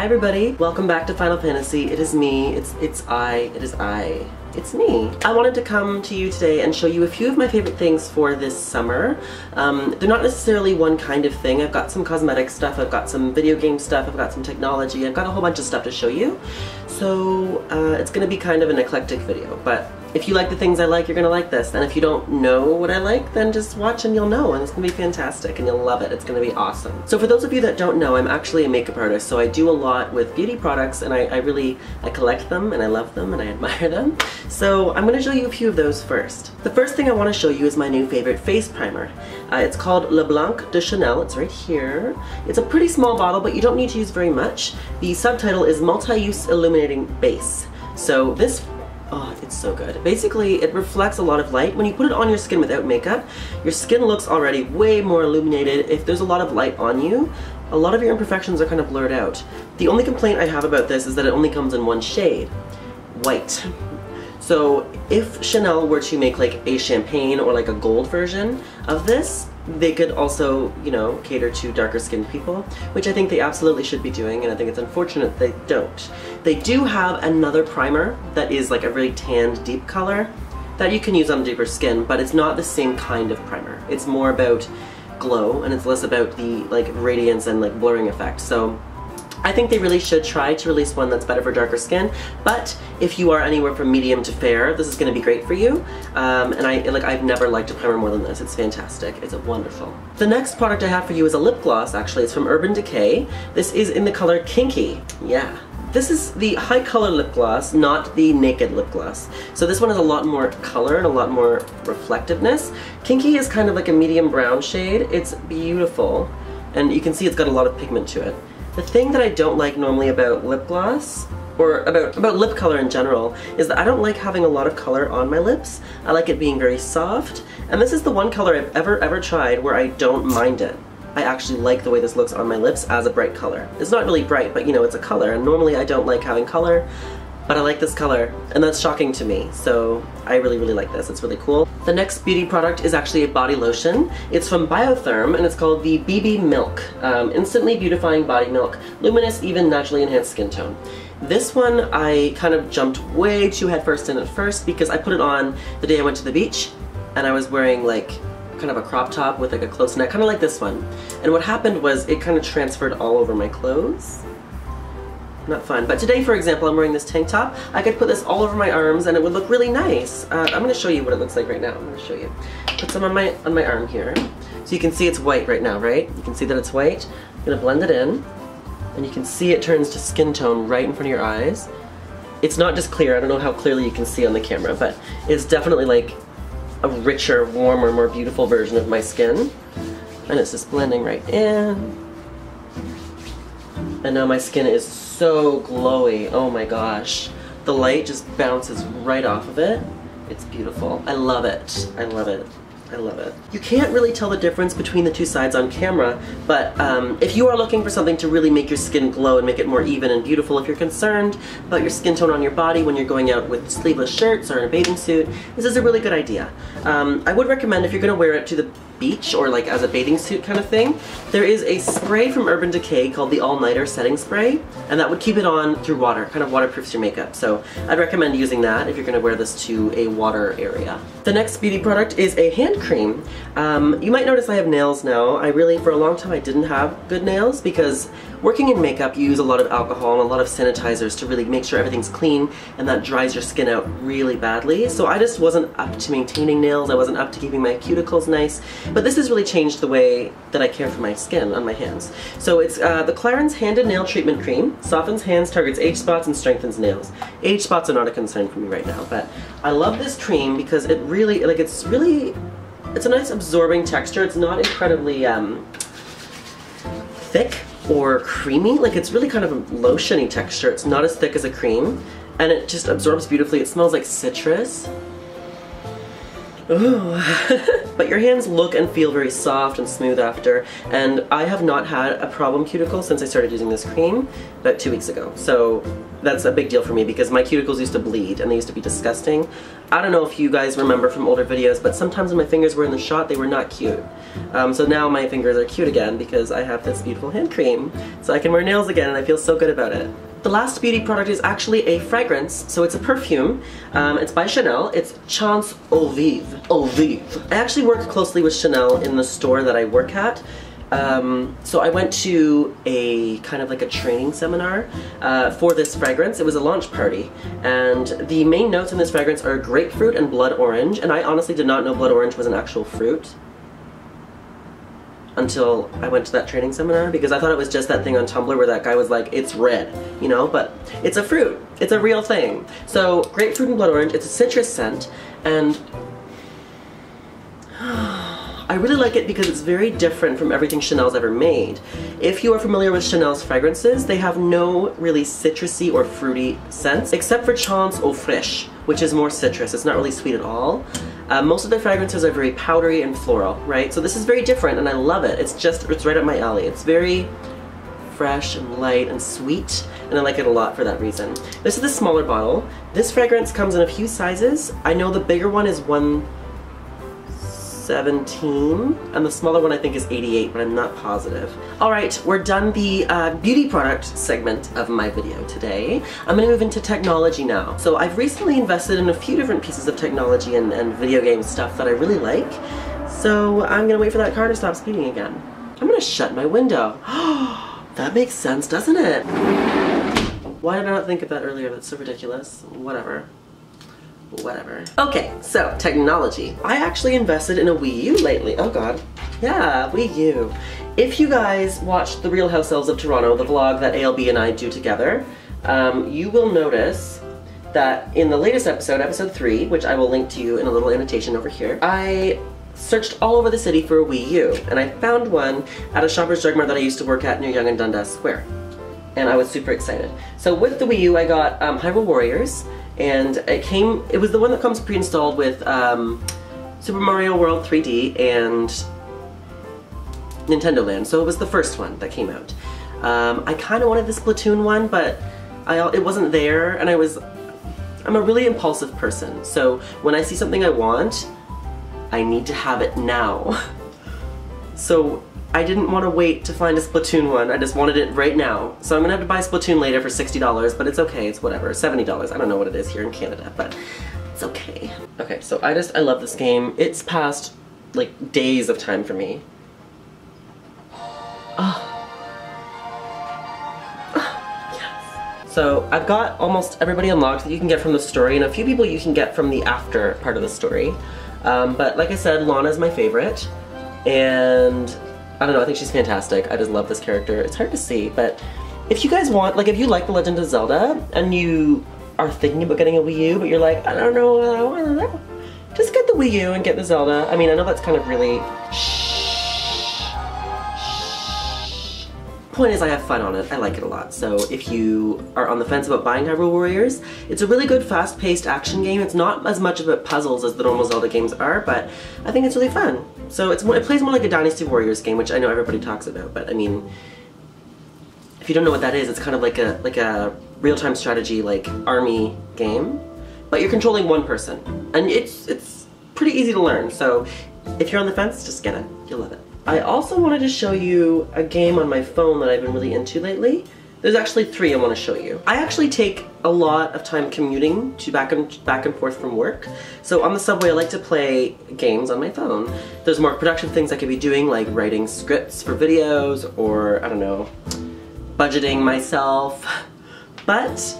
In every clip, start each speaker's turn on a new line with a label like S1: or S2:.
S1: Hi everybody, welcome back to Final Fantasy. It is me, it's it's I, it is I. It's me. I wanted to come to you today and show you a few of my favorite things for this summer. Um, they're not necessarily one kind of thing. I've got some cosmetic stuff, I've got some video game stuff, I've got some technology, I've got a whole bunch of stuff to show you. So uh, it's gonna be kind of an eclectic video, but if you like the things I like, you're gonna like this. And if you don't know what I like, then just watch and you'll know. And it's gonna be fantastic and you'll love it. It's gonna be awesome. So for those of you that don't know, I'm actually a makeup artist. So I do a lot with beauty products and I, I really, I collect them and I love them and I admire them. So I'm gonna show you a few of those first. The first thing I wanna show you is my new favorite face primer. Uh, it's called Le Blanc de Chanel. It's right here. It's a pretty small bottle, but you don't need to use very much. The subtitle is Multi-Use Illuminating Base. So this Oh, it's so good. Basically, it reflects a lot of light. When you put it on your skin without makeup, your skin looks already way more illuminated. If there's a lot of light on you, a lot of your imperfections are kind of blurred out. The only complaint I have about this is that it only comes in one shade, white. So if Chanel were to make like a champagne or like a gold version of this, they could also, you know, cater to darker skinned people, which I think they absolutely should be doing, and I think it's unfortunate they don't. They do have another primer that is like a really tanned deep color that you can use on deeper skin, but it's not the same kind of primer. It's more about glow, and it's less about the like radiance and like blurring effect. So I think they really should try to release one that's better for darker skin, but if you are anywhere from medium to fair, this is going to be great for you. Um, and I like I've never liked a primer more than this. It's fantastic. It's wonderful. The next product I have for you is a lip gloss, actually. It's from Urban Decay. This is in the color Kinky. Yeah. This is the high color lip gloss, not the naked lip gloss. So this one has a lot more color and a lot more reflectiveness. Kinky is kind of like a medium brown shade. It's beautiful. And you can see it's got a lot of pigment to it. The thing that I don't like normally about lip gloss, or about, about lip color in general, is that I don't like having a lot of color on my lips. I like it being very soft, and this is the one color I've ever, ever tried where I don't mind it. I actually like the way this looks on my lips as a bright color. It's not really bright, but you know, it's a color, and normally I don't like having color but I like this color, and that's shocking to me, so I really, really like this. It's really cool. The next beauty product is actually a body lotion. It's from Biotherm, and it's called the BB Milk. Um, instantly Beautifying Body Milk, Luminous, Even, Naturally Enhanced Skin Tone. This one I kind of jumped way too headfirst in at first because I put it on the day I went to the beach, and I was wearing like kind of a crop top with like a close neck, kind of like this one. And what happened was it kind of transferred all over my clothes not fun. But today, for example, I'm wearing this tank top. I could put this all over my arms and it would look really nice. Uh, I'm gonna show you what it looks like right now. I'm gonna show you. Put some on my, on my arm here. So you can see it's white right now, right? You can see that it's white. I'm gonna blend it in. And you can see it turns to skin tone right in front of your eyes. It's not just clear, I don't know how clearly you can see on the camera, but it's definitely like a richer, warmer, more beautiful version of my skin. And it's just blending right in. And now my skin is so glowy. Oh my gosh. The light just bounces right off of it. It's beautiful. I love it. I love it. I love it. You can't really tell the difference between the two sides on camera, but um, if you are looking for something to really make your skin glow and make it more even and beautiful, if you're concerned about your skin tone on your body when you're going out with sleeveless shirts or in a bathing suit, this is a really good idea. Um, I would recommend if you're going to wear it to the beach or like as a bathing suit kind of thing, there is a spray from Urban Decay called the All Nighter Setting Spray, and that would keep it on through water, kind of waterproofs your makeup. So I'd recommend using that if you're to wear this to a water area. The next beauty product is a hand cream. Um, you might notice I have nails now. I really, for a long time, I didn't have good nails because working in makeup, you use a lot of alcohol and a lot of sanitizers to really make sure everything's clean and that dries your skin out really badly. So I just wasn't up to maintaining nails. I wasn't up to keeping my cuticles nice. But this has really changed the way that I care for my skin on my hands. So it's uh, the Clarins Hand and Nail Treatment Cream. Softens hands, targets age spots, and strengthens nails. Age spots are not a concern for me right now, but I love this cream because it really, like it's really, it's a nice absorbing texture. It's not incredibly um, thick or creamy. Like it's really kind of a lotiony texture. It's not as thick as a cream and it just absorbs beautifully. It smells like citrus. but your hands look and feel very soft and smooth after, and I have not had a problem cuticle since I started using this cream about two weeks ago. So that's a big deal for me because my cuticles used to bleed and they used to be disgusting. I don't know if you guys remember from older videos, but sometimes when my fingers were in the shot, they were not cute. Um, so now my fingers are cute again because I have this beautiful hand cream. So I can wear nails again and I feel so good about it. The last beauty product is actually a fragrance, so it's a perfume. Um, it's by Chanel. It's Chance Eau Vive. Eau Vive. I actually work closely with Chanel in the store that I work at. Um, so I went to a kind of like a training seminar uh, for this fragrance. It was a launch party, and the main notes in this fragrance are grapefruit and blood orange, and I honestly did not know blood orange was an actual fruit until I went to that training seminar because I thought it was just that thing on Tumblr where that guy was like, it's red, you know, but it's a fruit. It's a real thing. So grapefruit and blood orange, it's a citrus scent, and I really like it because it's very different from everything Chanel's ever made. If you are familiar with Chanel's fragrances, they have no really citrusy or fruity scents, except for Chance Eau Fraîche, which is more citrus. It's not really sweet at all. Uh, most of their fragrances are very powdery and floral, right? So this is very different and I love it. It's just, it's right up my alley. It's very fresh and light and sweet, and I like it a lot for that reason. This is the smaller bottle. This fragrance comes in a few sizes. I know the bigger one is one 17, and the smaller one I think is 88, but I'm not positive. All right, we're done the uh, beauty product segment of my video today. I'm gonna move into technology now. So I've recently invested in a few different pieces of technology and, and video game stuff that I really like. So I'm gonna wait for that car to stop speeding again. I'm gonna shut my window. that makes sense, doesn't it? Why did I not think of that earlier? That's so ridiculous. Whatever whatever. Okay, so technology. I actually invested in a Wii U lately. Oh god. Yeah, Wii U. If you guys watched The Real House Elves of Toronto, the vlog that ALB and I do together, um, you will notice that in the latest episode, episode 3, which I will link to you in a little annotation over here, I searched all over the city for a Wii U, and I found one at a Shoppers Drug Mart that I used to work at near Yonge and Dundas Square. And I was super excited. So with the Wii U, I got um, Hyrule Warriors, and it came, it was the one that comes pre-installed with um, Super Mario World 3D and Nintendo Land, so it was the first one that came out. Um, I kind of wanted the Splatoon one, but I, it wasn't there, and I was, I'm a really impulsive person, so when I see something I want, I need to have it now. so I didn't want to wait to find a Splatoon one, I just wanted it right now. So I'm gonna have to buy Splatoon later for $60, but it's okay, it's whatever. $70, I don't know what it is here in Canada, but it's okay. Okay, so I just, I love this game. It's past, like, days of time for me. Oh. Yes. So I've got almost everybody unlocked that you can get from the story and a few people you can get from the after part of the story. Um, but like I said, Lana's my favorite. And I don't know, I think she's fantastic. I just love this character. It's hard to see, but if you guys want, like if you like The Legend of Zelda and you are thinking about getting a Wii U, but you're like, I don't know, I don't know, just get the Wii U and get the Zelda. I mean, I know that's kind of really point is I have fun on it. I like it a lot. So if you are on the fence about buying Hyrule Warriors, it's a really good fast-paced action game. It's not as much about puzzles as the normal Zelda games are, but I think it's really fun. So it's it plays more like a Dynasty Warriors game, which I know everybody talks about, but I mean, if you don't know what that is, it's kind of like a like a real-time strategy like army game, but you're controlling one person, and it's it's pretty easy to learn. So if you're on the fence, just get it. You'll love it. I also wanted to show you a game on my phone that I've been really into lately. There's actually three I want to show you. I actually take a lot of time commuting to back and back and forth from work. So on the subway I like to play games on my phone. There's more productive things I could be doing like writing scripts for videos or I don't know, budgeting myself. But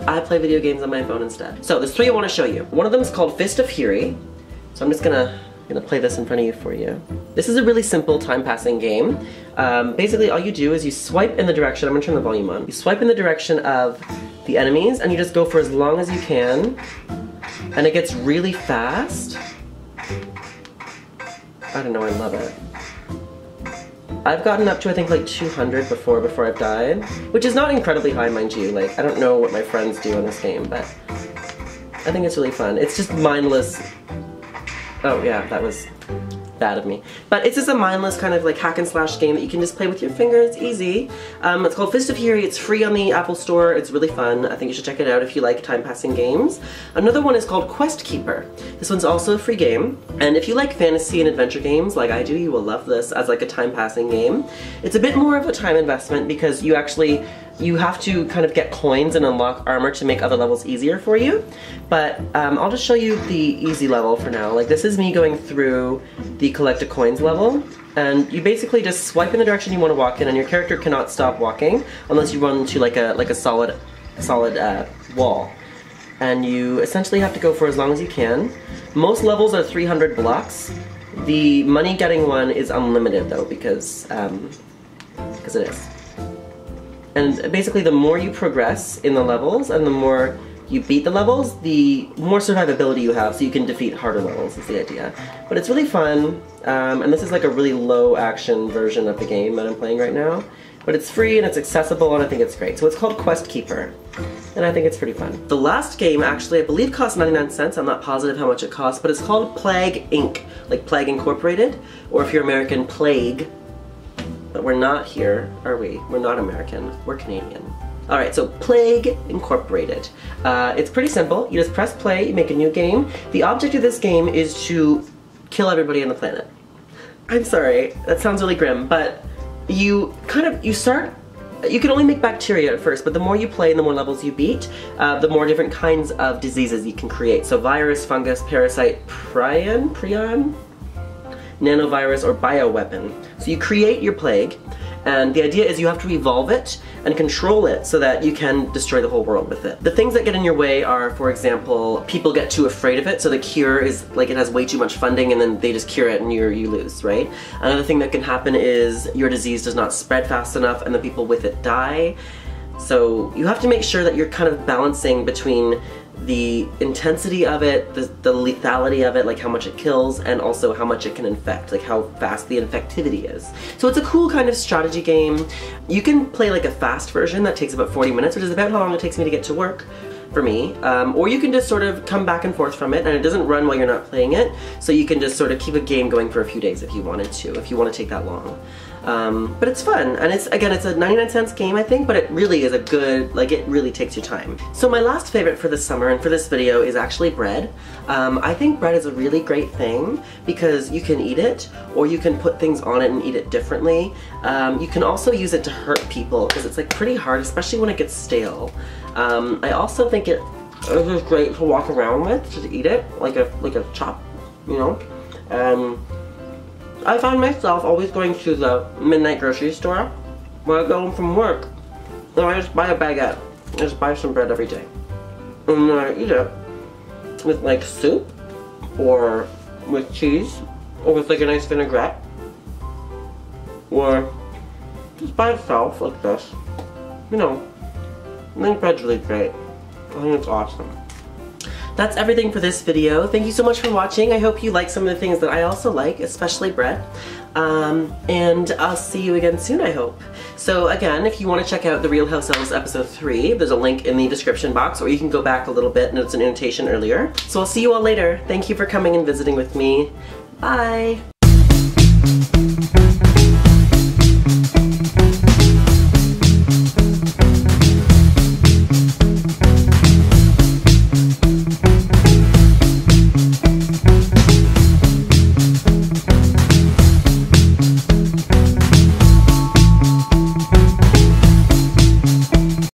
S1: I play video games on my phone instead. So there's three I want to show you. One of them is called Fist of Fury. So I'm just gonna I'm gonna play this in front of you for you. This is a really simple time-passing game. Um, basically, all you do is you swipe in the direction, I'm gonna turn the volume on. You swipe in the direction of the enemies, and you just go for as long as you can, and it gets really fast. I don't know, I love it. I've gotten up to I think like 200 before before I've died, which is not incredibly high mind you, like I don't know what my friends do in this game, but I think it's really fun. It's just mindless Oh yeah, that was bad of me. But it's just a mindless kind of like hack and slash game that you can just play with your fingers, easy. Um, it's called Fist of Fury, it's free on the Apple Store, it's really fun. I think you should check it out if you like time passing games. Another one is called Quest Keeper. This one's also a free game, and if you like fantasy and adventure games like I do, you will love this as like a time passing game. It's a bit more of a time investment because you actually you have to kind of get coins and unlock armor to make other levels easier for you. But um, I'll just show you the easy level for now. Like this is me going through the collect a coins level. And you basically just swipe in the direction you want to walk in and your character cannot stop walking unless you run into like a like a solid solid uh, wall. And you essentially have to go for as long as you can. Most levels are 300 blocks. The money getting one is unlimited though because um, because it is. And basically the more you progress in the levels and the more you beat the levels, the more survivability you have, so you can defeat harder levels is the idea. But it's really fun, um, and this is like a really low action version of the game that I'm playing right now. But it's free and it's accessible and I think it's great. So it's called Quest Keeper. And I think it's pretty fun. The last game actually I believe costs 99 cents. I'm not positive how much it costs, but it's called Plague Inc. Like Plague Incorporated. Or if you're American, Plague but we're not here, are we? We're not American, we're Canadian. Alright, so Plague Incorporated. Uh, it's pretty simple. You just press play, you make a new game. The object of this game is to kill everybody on the planet. I'm sorry, that sounds really grim, but you kind of, you start you can only make bacteria at first, but the more you play and the more levels you beat, uh, the more different kinds of diseases you can create. So virus, fungus, parasite, prion, prion, nanovirus, or bioweapon. So you create your plague, and the idea is you have to evolve it and control it so that you can destroy the whole world with it. The things that get in your way are, for example, people get too afraid of it, so the cure is like it has way too much funding and then they just cure it and you you lose, right? Another thing that can happen is your disease does not spread fast enough and the people with it die. So you have to make sure that you're kind of balancing between the intensity of it, the, the lethality of it, like how much it kills, and also how much it can infect, like how fast the infectivity is. So it's a cool kind of strategy game. You can play like a fast version that takes about 40 minutes, which is about how long it takes me to get to work for me. Um, or you can just sort of come back and forth from it, and it doesn't run while you're not playing it, so you can just sort of keep a game going for a few days if you wanted to, if you want to take that long. Um, but it's fun, and it's again, it's a 99 cents game, I think, but it really is a good, like, it really takes your time. So my last favorite for the summer and for this video is actually bread. Um, I think bread is a really great thing because you can eat it, or you can put things on it and eat it differently. Um, you can also use it to hurt people because it's like pretty hard, especially when it gets stale. Um, I also think it is great to walk around with, just eat it like a like a chop, you know. Um, I find myself always going to the midnight grocery store when I go home from work. And I just buy a baguette. I just buy some bread every day. And then I eat it with like soup or with cheese or with like a nice vinaigrette or just by itself like this. You know, I think bread's really great. I think it's awesome. That's everything for this video. Thank you so much for watching. I hope you like some of the things that I also like, especially bread. Um, and I'll see you again soon, I hope. So again, if you want to check out The Real House Elves episode 3, there's a link in the description box, or you can go back a little bit and it's an annotation earlier. So I'll see you all later. Thank you for coming and visiting with me. Bye!